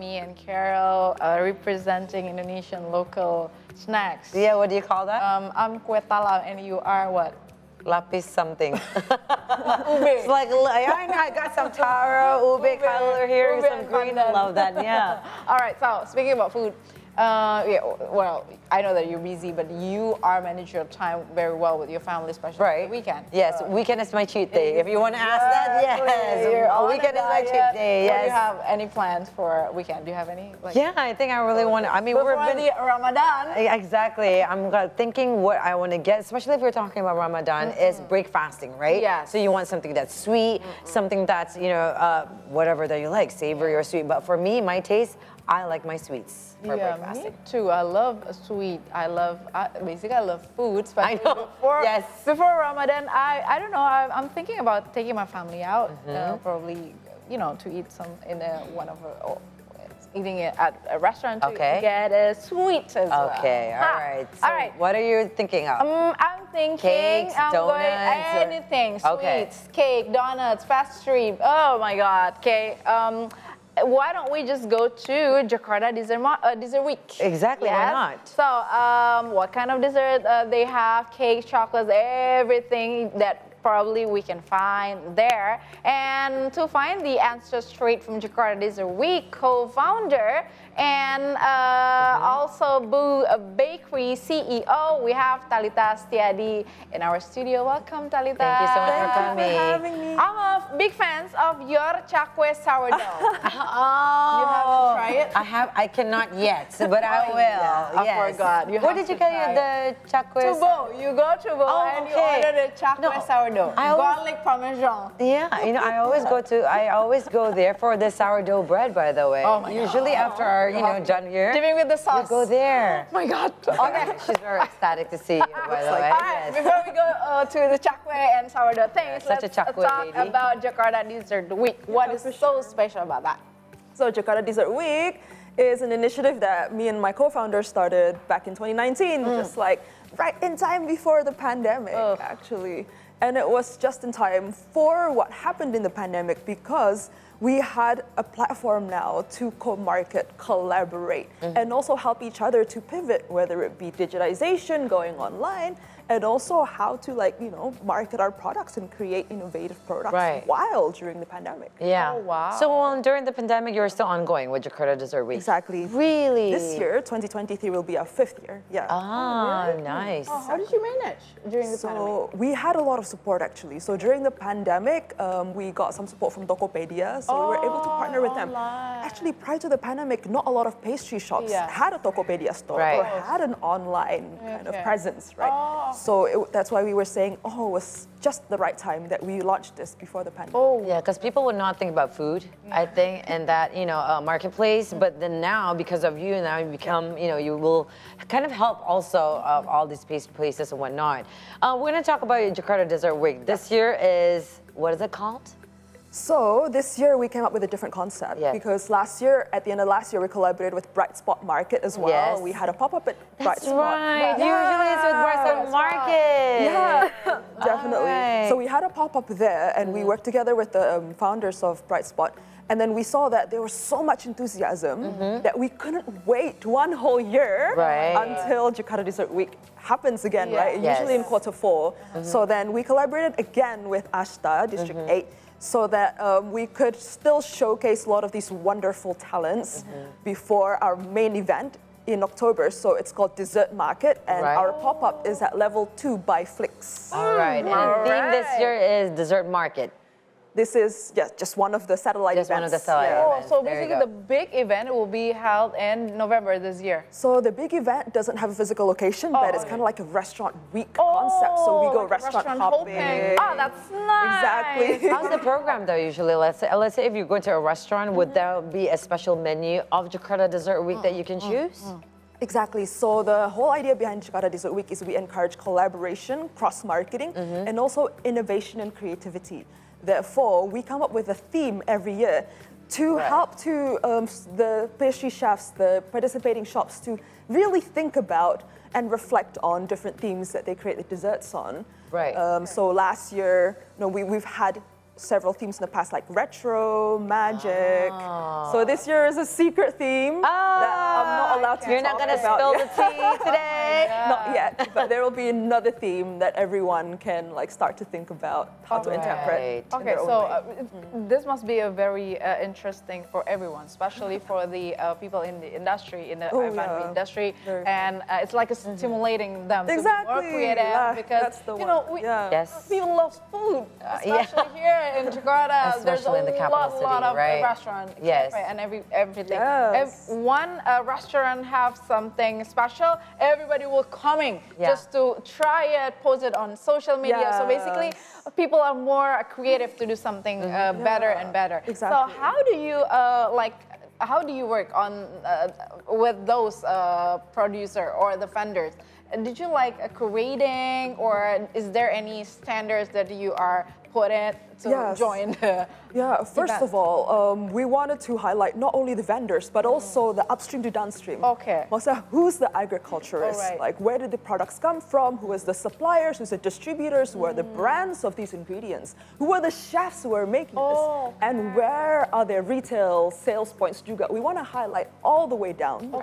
me and Carol uh, representing Indonesian local snacks. Yeah, what do you call that? Um, I'm kue talam and you are what? Lapis something. Ube. it's like, I know, I got some taro, ube, Ube, color here, ube some green. I love that, yeah. All right, so speaking about food, uh, yeah, well, I know that you're busy, but you are managing your time very well with your family, especially Right. the weekend. Yes, So- weekend is my cheat day. If you want to ask that, yes. Weekend is my cheat day, So Do you have any plans for weekend? Do you have any? Like, Yeah, I think I really want to. I mean, we're been, Ramadan. Exactly. I'm thinking what I want to get, especially if we're talking about Ramadan, is break fasting, right? Yes. So you want something that's sweet, something that's, you know, uh, whatever that you like, savory or sweet. But for me, my taste, I like my sweets for yeah, break fasting. me too. I love a sweet. I love I, basically I love food. Especially know. Before, Yes. Before Ramadan, I I don't know. I, I'm thinking about taking my family out. Mm-hmm. Uh, probably you know to eat some in a, one of a, oh, eating it at a restaurant to Okay. get a sweet as well. Okay, all Ha. right. So all right. What are you thinking of? Um, I'm thinking Cakes, I'm donuts, going or- anything. Okay. Cake, donuts, pastry. Oh my God. Okay. Um, why don't we just go to Jakarta Dessert, uh, Dessert Week? Exactly, why Yes. not? So, um, what kind of dessert uh, they have? Cakes, chocolates, everything that probably we can find there. And to find the answer straight from Jakarta Dessert Week co-founder and uh, also Boo uh, Bakery CEO, we have Talita Setyadi in our studio. Welcome, Talita. Thank you so much for coming. having me. I'm a big fans of your chakwe sourdough. Oh, You have to try it? I have. I cannot yet, but I Oh, will. yeah, I yes. forgot. You Where did you get try the chakwe? Tubo, you go to Bo Oh, and you okay. order the chakwe No, sourdough, I always- garlic parmesan. Yeah, you know, I always go to, I always go there for the sourdough bread, by the way. Oh my Usually after our, you know, done here, Dipping with the we sauce. go there. Oh my God. Okay. She's very ecstatic to see you, by the way. All right, Yes. before we go uh, to the chakwe and sourdough things, such a let's talk lady. about Jakarta Dessert Week. What is so special about that? So Jakarta Dessert Week is an initiative that me and my co-founder started back in 2019, just like right in time before the pandemic, actually. And it was just in time for what happened in the pandemic because we had a platform now to co-market, collaborate, mm-hmm. and also help each other to pivot, whether it be digitization, going online, and also how to like, you know, market our products and create innovative products Right. while during the pandemic. Yeah. Oh, wow. So um, during the pandemic, you were still ongoing with Jakarta Dessert Week. Exactly. Really? This year, 2023, will be our fifth year. Yeah. Ah, nice. Oh, how did you manage during the pandemic? So we had a lot of support actually. So during the pandemic, um, we got some support from Tokopedia. So we were able to partner with them. online. Actually, prior to the pandemic, not a lot of pastry shops Yeah. had a Tokopedia store Right. or had an online kind of presence, right? So it, that's why we were saying, oh, it was just the right time that we launched this before the pandemic. Oh, Yeah, because people would not think about food, I think, and that, you know, uh, marketplace. But then now, because of you, now you become, you know, you will kind of help also uh, all these pastry places and whatnot. Uh, we're going to talk about Jakarta Dessert Week. This year is, what is it called? So this year we came up with a different concept Yeah. because last year, at the end of last year, we collaborated with Bright Spot Market as well. Yes. We had a pop-up at Bright That's Spot. right. Yeah. Usually it's with Barcelona That's Market. Yeah, definitely. Alright. So we had a pop-up there, and we mm. worked together with the um, founders of Bright Spot. And then we saw that there was so much enthusiasm mm-hmm. that we couldn't wait one whole year Right. until Jakarta Dessert Week happens again, Yeah. right? Yes. Usually in quarter 4 mm-hmm. So then we collaborated again with Ashta, District mm-hmm. 8, so that um, we could still showcase a lot of these wonderful talents before our main event in October. So it's called Dessert Market, and Right. our pop-up is at level two by Flix. All right. And the theme this year is Dessert Market. This is yeah, just one of the satellite Just one of the events. satellite Yeah. Oh, so There basically the big event will be held in November this year. So the big event doesn't have a physical location, but it's oh. okay. kind of like a restaurant week oh, concept. So we go Oh, like a restaurant, hopping. hopping. Oh, that's nice. Exactly. How's the program though? Usually, let's say, let's say if you go to a restaurant, would mm-hmm. there be a special menu of Jakarta Dessert Week that you can mm-hmm. choose? Mm-hmm. Exactly. So the whole idea behind Jakarta Dessert Week is we encourage collaboration, cross-marketing, Mm-hmm. and also innovation and creativity. Therefore, we come up with a theme every year to Right. help to um, the pastry chefs, the participating shops, to really think about and reflect on different themes that they create the desserts on. Right. Um, so last year, you know, we, we've had several themes in the past, like retro, magic. So this year is a secret theme that I'm not allowed to You're not gonna spill yet. the tea today. Not yet, but there will be another theme that everyone can like start to think about how to interpret. Right. in Okay, their own so way. uh, it- this must be a very uh, interesting for everyone, especially for the uh, people in the industry, in the Oh, yeah. industry, Very and uh, it's like a stimulating them to be more Exactly. creative Ah, because that's the you one. know we, Yeah. Yes. people love food, yeah. especially here in Jakarta. There's Especially a in the capital lot, city, lot of right? restaurant, Yes. and every everything. Yes. If one uh, restaurant have something special, everybody will coming Yeah. just to try it, post it on social media. So basically, people are more creative to do something uh, better and better. So how do you uh, like? How do you work on uh, with those uh, producer or the vendors? Did you like uh, curating, or is there any standards that you are put it to Yes. join? The, Yeah, first event. of all, um, we wanted to highlight not only the vendors, but also the upstream to downstream. Okay. Maksudnya, who's the agriculturist? Alright. Like, where did the products come from? Who is the suppliers? Who's the distributors? Who are the Mm. brands of these ingredients? Who are the chefs who are making Oh, this? And where are their retail sales points? juga? We want to highlight all the way down the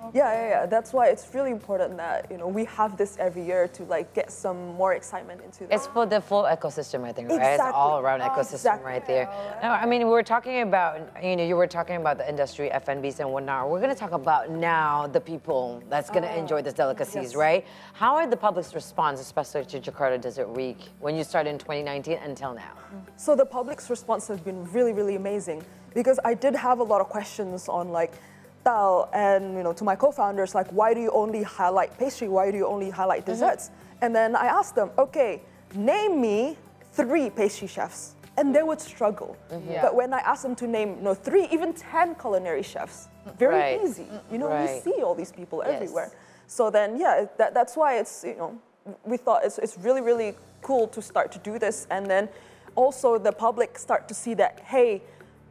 Okay. Yeah, yeah, yeah. That's why it's really important that you know we have this every year to like get some more excitement into. It's for the full ecosystem, I think, right? It's all around oh, ecosystem Exactly. right there. No, I mean, we were talking about, you know, you were talking about the industry, FNBs and whatnot. We're going to talk about now the people that's going to oh, enjoy these delicacies, yes. right? How are the public's response, especially to Jakarta Dessert Week, when you started in 2019 until now? So the public's response has been really, really amazing because I did have a lot of questions on like Tao and you know to my co-founders like why do you only highlight pastry? Why do you only highlight mm-hmm. desserts? And then I asked them, okay, name me three pastry chefs. And they would struggle. Mm-hmm. Yeah. But when I asked them to name you know, three, even 10 culinary chefs, very Right. easy. You know, Right. we see all these people Yes. everywhere. So then, yeah, that, that's why it's, you know, we thought it's, it's really, really cool to start to do this. And then also the public start to see that, hey,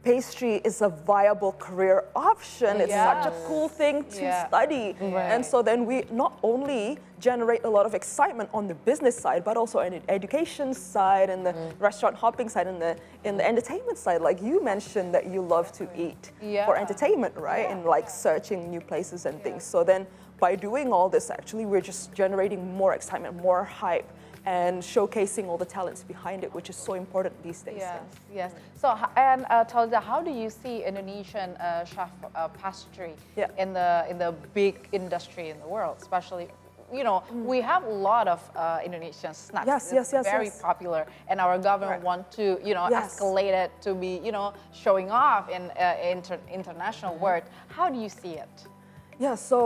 pastry is a viable career option. It's such a cool thing to Yeah. study. And so then we not only generate a lot of excitement on the business side, but also on the education side and the mm. restaurant hopping side and the in the entertainment side. Like you mentioned that you love to eat for entertainment, right? And like searching new places and things. So then by doing all this, actually, we're just generating more excitement, more hype, and showcasing all the talents behind it, which is so important these days. Yes, yes. So, and uh, Talita, how do you see Indonesian uh, chef uh, pastry Yeah. in the in the big industry in the world, especially? You know, we have a lot of uh, Indonesian snacks. Mm. Yes, It's yes, yes, Very yes. popular, and our government Right. want to, you know, Yes. escalate it to be, you know, showing off in uh, inter- international Mm-hmm. world. How do you see it? Yeah, so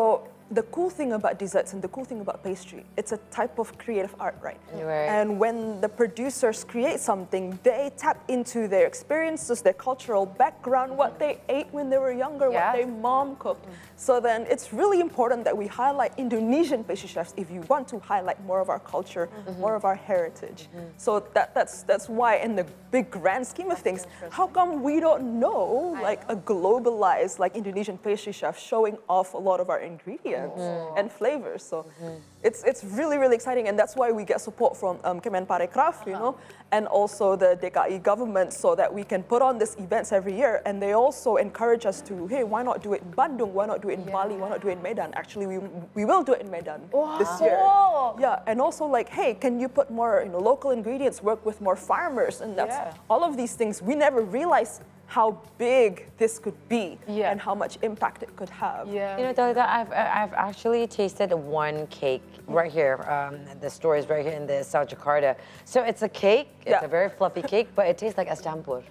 the cool thing about desserts and the cool thing about pastry, it's a type of creative art, right? Right. And when the producers create something, they tap into their experiences, their cultural background, what they ate when they were younger, Yes. what their mom cooked. So then it's really important that we highlight Indonesian pastry chefs if you want to highlight more of our culture, more of our heritage. So that, that's, that's why in the big grand scheme of things, how come we don't know like a globalized like Indonesian pastry chef showing off a lot of our ingredients Mm-hmm. and flavors? So mm-hmm. it's, it's really, really exciting. And that's why we get support from um, Kemenparekraf, you uh-huh. know, and also the DKI government so that we can put on these events every year. And they also encourage us to, hey, why not do it in Bandung? Why not do it in Bali? Why not do it in Medan? Actually, we, we will do it in Medan this year. Wow. Yeah, and also like, hey, can you put more, you know, local ingredients, work with more farmers, and that's Yeah. all of these things. We never realized how big this could be Yeah. and how much impact it could have. Yeah. You know, Talita, I've, I've actually tasted one cake right here. Um, the store is right here in the South Jakarta. So it's a cake. It's Yeah. a very fluffy cake, but it tastes like es campur.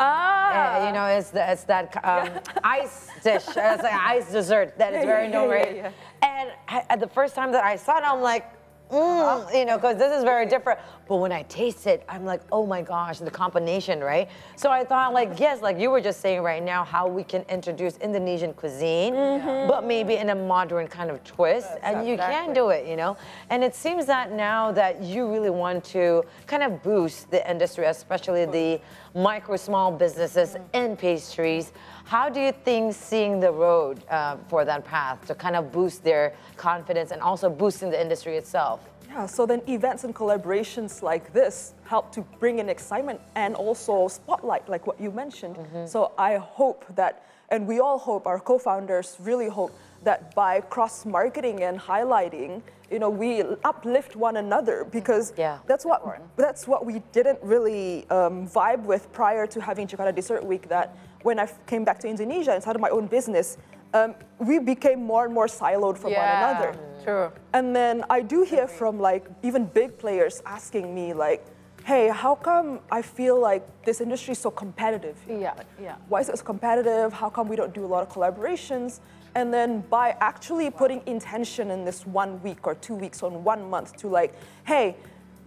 Ah, Uh, you know, it's, the, it's that um, ice dish. It's like an ice dessert that is very yeah, known, yeah, right? yeah, And I, at the first time that I saw it, I'm like, mm, you know, because this is very different. But when I taste it, I'm like, oh my gosh, the combination, right? So I thought, like, yes, like you were just saying right now, how we can introduce Indonesian cuisine, but maybe in a modern kind of twist, and you can do it, you know. And it seems that now that you really want to kind of boost the industry, especially the micro small businesses in pastries. How do you think seeing the road uh, for that path to kind of boost their confidence and also boosting the industry itself? Yeah, so then events and collaborations like this help to bring in excitement and also spotlight, like what you mentioned. So I hope that, and we all hope, our co-founders really hope that by cross-marketing and highlighting, you know, we uplift one another because Yeah. that's what that's what we didn't really um, vibe with prior to having Jakarta Dessert Week. That when I came back to Indonesia and started my own business, um, we became more and more siloed from one another. True. And then I do hear from like even big players asking me like, "Hey, how come I feel like this industry is so competitive? Yeah, yeah. Why is it so competitive? How come we don't do a lot of collaborations?" And then by actually putting intention in this one week or two weeks or one month to like, "Hey,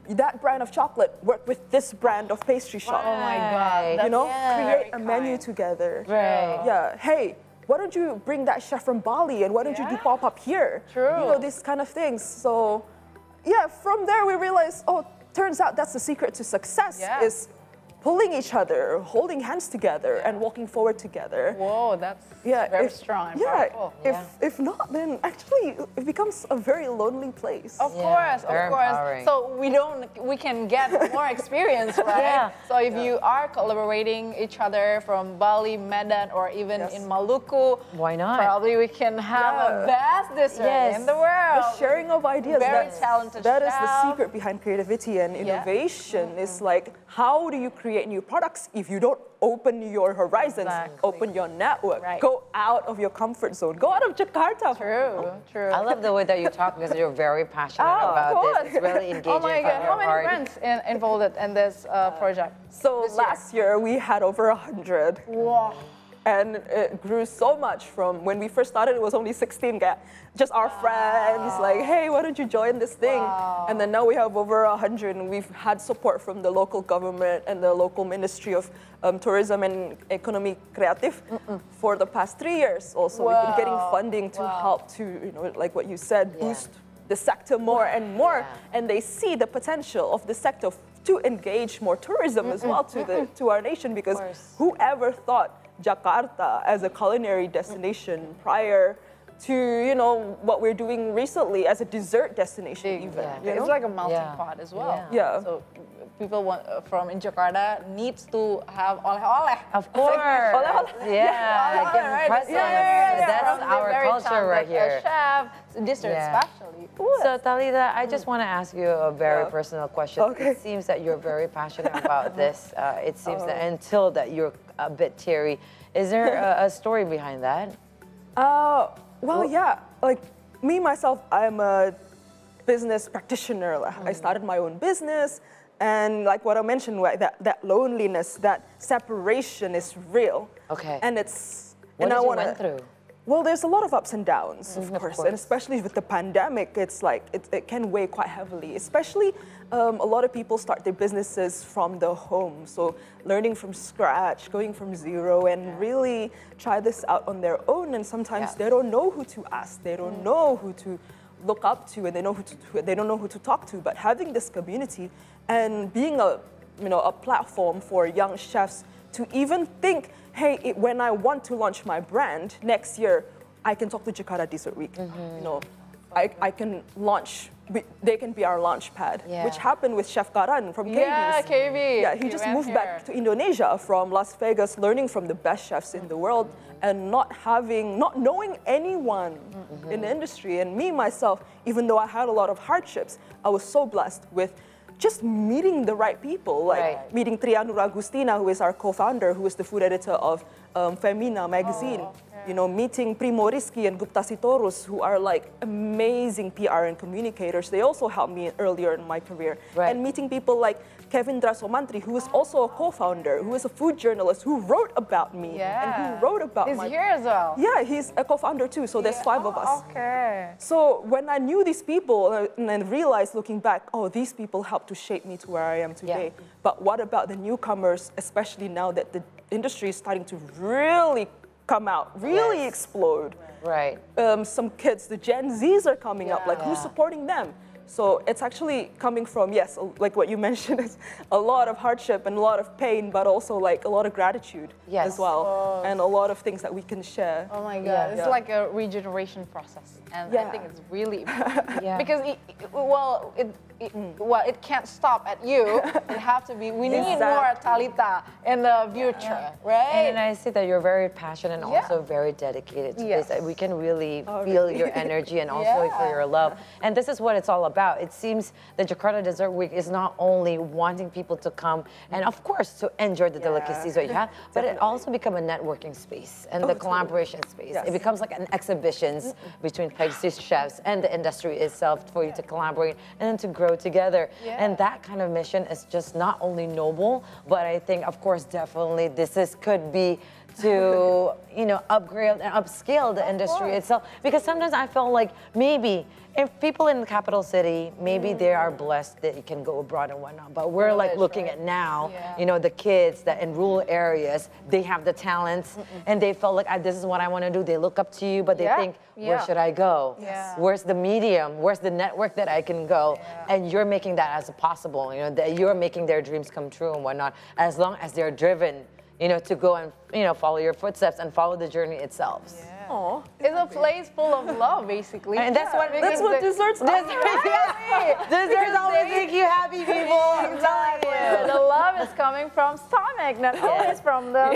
that brand of chocolate work with this brand of pastry shop." Oh my Right. God. you know, that's create very a menu kind. together. Right. Yeah. Hey, why don't you bring that chef from Bali and why don't you do pop up here? True. You know, these kind of things. So, yeah, from there we realized, oh, turns out that's the secret to success Yeah. is pulling each other, holding hands together, and walking forward together. Whoa, that's Yeah, very if- strong Yeah, powerful. if Yeah. if not, then actually it becomes a very lonely place. Of Yeah, course, of course. empowering. So we don't, we can get more experience, right? Yeah. So if you are collaborating each other from Bali, Medan, or even Yes. in Maluku, Why not? Probably we can have a Yeah. best dessert Yes. in the world. The sharing of ideas. Very that's- talented That is the secret behind creativity and Yeah. innovation. Is mm-hmm. like, how do you create new products if you don't open your horizons, Exactly. open your network, Right. go out of your comfort zone, go out of Jakarta. True, true. I love the way that you talk because you're very passionate Oh, about this. It's really engaging Oh my God, how many heart. friends in, involved in this uh, project? So This last year we had over a hundred. Wow. And it grew so much from when we first started it was only 16 guys just our friends like hey why don't you join this thing? And then now we have over 100 and we've had support from the local government and the local ministry of um, tourism and economy creative for the past three years also. We've been getting funding to Wow. help to you know like what you said Yeah. boost the sector more and more Yeah. and they see the potential of the sector to engage more tourism as well to the to our nation because whoever thought Jakarta as a culinary destination prior to you know what we're doing recently as a dessert destination Big. even Yeah. you know? It's like a melting Yeah. pot as well. Yeah. So people want uh, from in Jakarta needs to have oleh-oleh. Of course. Oleh-oleh. Yeah, Oleh-oleh, give right? presents. Yeah, yeah, yeah. That's From our culture right talented, here. Chef, dessert Yeah. especially. So Talita, I just want to ask you a very Yeah. personal question. Okay. It seems that you're very passionate about this. Uh, it seems that until that you're a bit teary. Is there a, a story behind that? Uh, well, yeah. Like me myself, I'm a business practitioner. Like, I mm. started my own business, and like what I mentioned, that that loneliness, that separation is real. Okay. And it's What and I went through? Well, there's a lot of ups and downs, of, mm, of course. course. and especially with the pandemic, it's like it, it can weigh quite heavily. Especially, um, a lot of people start their businesses from the home, so learning from scratch, going from zero, and really try this out on their own. And sometimes Yeah. they don't know who to ask, they don't know who to look up to, and they know who to, they don't know who to talk to. But having this community and being a you know a platform for young chefs to even think, hey, it, when I want to launch my brand next year, I can talk to Jakarta Dessert Week. You know, I, I can launch. we- They can be our launch pad, Yeah. which happened with Chef Karan from KB's. Yeah, KB. Yeah, he He just moved back to Indonesia from Las Vegas, learning from the best chefs in the world, and not having, not knowing anyone Mm-hmm. in the industry. And me myself, even though I had a lot of hardships, I was so blessed with just meeting the right people, like Right. meeting Trianur Agustina, who is our co-founder, who is the food editor of um, Femina magazine. Oh, You know, meeting Primo and Gupta Sitorus, who are like amazing PR and communicators. They also helped me earlier in my career. Right. And meeting people like Kevindra Soemantri, who is also a co-founder, who is a food journalist, who wrote about me Yeah. and who wrote about He's my. here as well. Yeah, he's a co-founder too. So there's five of Oh, us. Okay. So when I knew these people uh, and then realized looking back, oh, these people helped to shape me to where I am today. Yeah. But what about the newcomers, especially now that the industry is starting to really come out, really Yes. explode? Right. Um, some kids, the Gen Zs are coming up. Like, who's supporting them? So it's actually coming from yes, like what you mentioned, is a lot of hardship and a lot of pain, but also like a lot of gratitude Yes. as well, and a lot of things that we can share. Oh my god, Yeah. it's Yeah. like a regeneration process, and I think it's really important. Yeah. because it, it- well, it, it well it can't stop at you. it have to be. We need more Talita in the future, right? And I see that you're very passionate and Yeah. also very dedicated to Yes. this. We can really Oh, feel really? your energy and also Yeah. for your love. And this is what it's all about. It seems the Jakarta Dessert Week is not only wanting people to come and, of course, to enjoy the Yeah. delicacies that you have, but it also become a networking space and Oh, the totally. collaboration space. Yes. It becomes like an exhibitions mm-hmm. between pastry chefs and the industry itself for you to collaborate and then to grow together. Yeah. And that kind of mission is just not only noble, but I think, of course, definitely this is could be to you know upgrade and upscale the industry course. itself. Because sometimes I feel like maybe if people in the capital city, maybe they are blessed that you can go abroad and whatnot. But we're like looking right? at now, Yeah. you know, the kids that in rural areas they have the talents and they felt like "Ah, this is what I want to do. They look up to you, but they Yeah. think, where Yeah. should I go? Where's the medium? Where's the network that I can go? And you're making that as possible. You know, that you're making their dreams come true and whatnot. As long as they're driven, you know, to go and you know follow your footsteps and follow the journey itself. Aw. it's a place full of love, basically. And that's what- That's Because what the- desserts are. Desserts always make you happy, people. I'm you. the love is coming from stomach, not always from the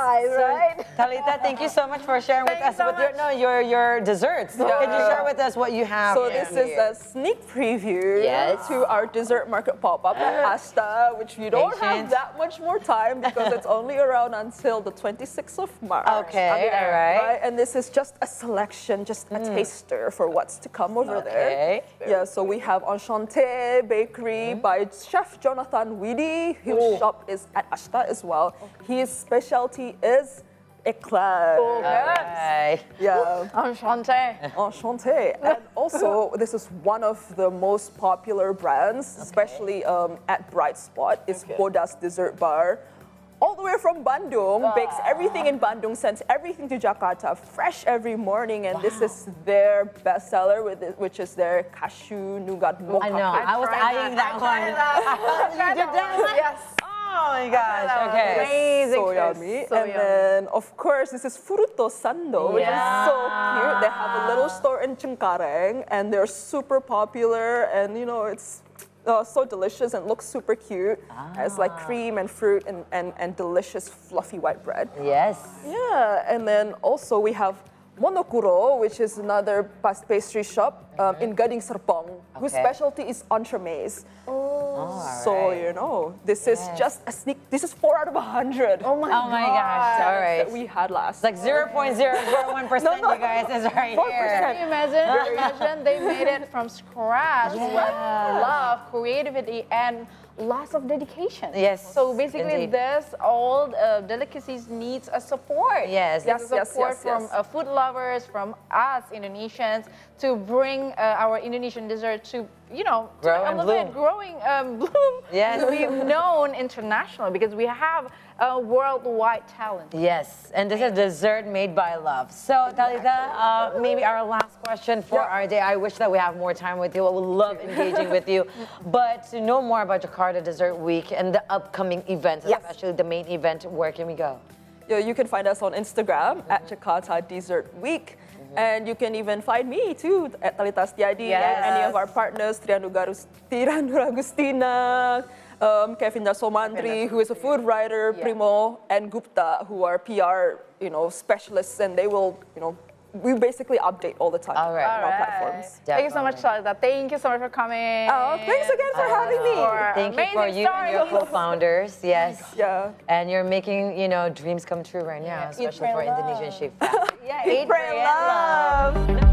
eyes, right? Talita, thank you so much for sharing with Thank you us so with your no your your desserts. Can you share with us what you have? So this is here? a sneak preview Yes. to our dessert market pop-up at Ashta, which we don't Patient. have that much more time because it's only around until the 26th of March. Okay, all right. And this is just a selection, just a taster for what's to come over Okay. there. Yeah, so we have Enchanté Bakery by Chef Jonathan Weedy, whose shop is at Ashta as well. His specialty is eclairs. Oh, yes. Right. Yeah. Enchanté. Enchanté. And also, this is one of the most popular brands, especially um, at Bright Spot, is Bodas Dessert Bar. All the way from Bandung, ah. bakes everything in Bandung, sends everything to Jakarta, fresh every morning, and this is their bestseller, with it, which is their cashew nougat mocha. I know. cake. I was eyeing that. that, one. tried you did that one? Yes. Oh my gosh. that. Okay. Amazing so yummy. So and yummy. then, of course, this is Fruto Sando, which is so cute. They have a little store in Cengkareng, and they're super popular, and you know, it's uh, so delicious and looks super cute. It's like cream and fruit and, and, and delicious fluffy white bread. Yes. Yeah, and then also we have Monokuro, which is another pas- pastry shop um, in Gading Serpong, whose specialty is entremets. All So right. you know, this is just a sneak. This is four out of a hundred. Oh my, Oh my gosh. All right. that we had last. It's like 0.001%, you guys, is right 4%. here. Can you imagine? imagine they made it from scratch with Yeah. love, creativity, and lots of dedication. Yes, So basically, indeed. this all uh, delicacies needs a support. Yes. Yes, a yes, support yes, from yes. Uh, food lovers, from us Indonesians, to bring uh, our Indonesian dessert to you know to Grow and elevate, bloom. growing um, bloom. Yes. to be known internationally because we have a worldwide talent. Yes, and this is dessert made by love. So, Talita, uh, maybe our last question for Yeah. our day. I wish that we have more time with you. I would love engaging with you. But to know more about Jakarta Dessert Week and the upcoming events, Yes. especially the main event, where can we go? Yeah, you can find us on Instagram at Jakarta Dessert Week. And you can even find me too at Talita Setyadi Yes. and any of our partners, Tirandura Agustina, um, Kevindra Soemantri, who is a food writer, Yeah. Primo, and Gupta, who are PR, you know, specialists, and they will, you know, we basically update all the time All right. on our All right. platforms. Thank you so much, Talita. Thank you so much for coming. Oh, thanks again for having me. For Thank you for amazing you and your co-founders. Yes. Yeah. And you're making, you know, dreams come true right now, Yeah. Especially for love. Indonesian chef. Yeah, Eat, pray, love.